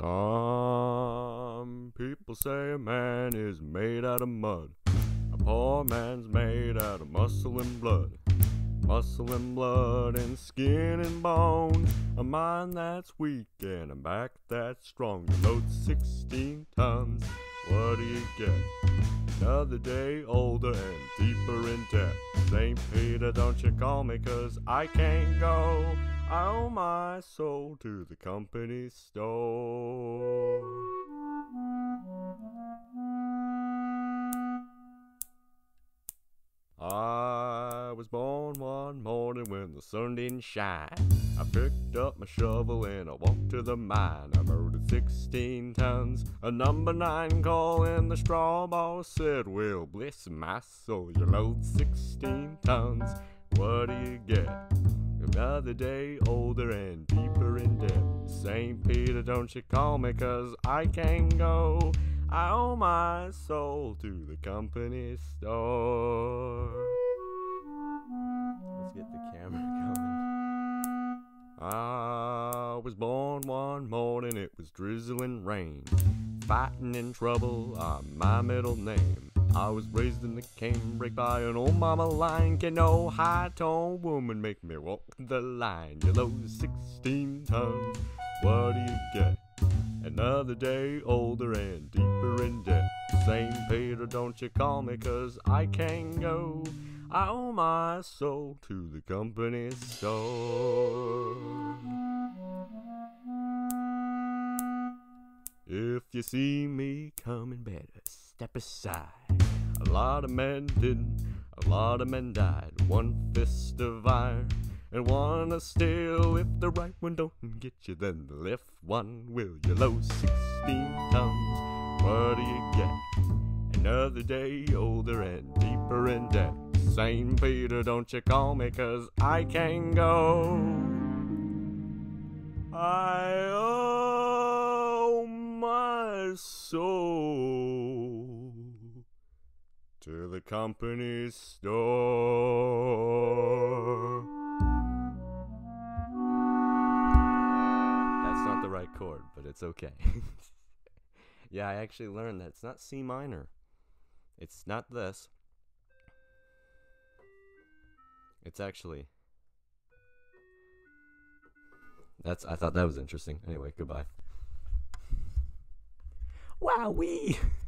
Some people say a man is made out of mud. A poor man's made out of muscle and blood. Muscle and blood and skin and bone. A mind that's weak and a back that's strong. You load 16 tons. What do you get? Another day older and deeper in debt. St. Peter, don't you call me, cause I can't go. I owe my soul to the company store. I was born one morning when the sun didn't shine. I picked up my shovel and I walked to the mine. I loaded 16 tons, a number nine call, and the straw boss said, Well, bless my soul, you load 16 tons. What do you get? Another day older and deeper in debt. St. Peter, don't you call me, cause I can't go. I owe my soul to the company store. Let's get the camera going. I was born one morning, it was drizzling rain. Fighting in trouble, I'm my middle name. I was raised in the canebrake by an old mama lion. Can no high tone woman make me walk the line? You load 16 tons, what do you get? Another day older and deeper in debt. St. Peter, don't you call me, cause I can't go. I owe my soul to the company store. If you see me coming, better step aside. A lot of men didn't, a lot of men died. One fist of iron and one of steel. If the right one don't get you, then the left one will. You load 16 tons, what do you get? Another day older and deeper in debt. St. Peter, don't you call me, cause I can't go. I owe my soul to the company store. That's not the right chord, but it's okay. yeah, I actually learned that it's not C minor. It's not this. It's actually. That's. I thought that was interesting. Anyway, goodbye. Wowee!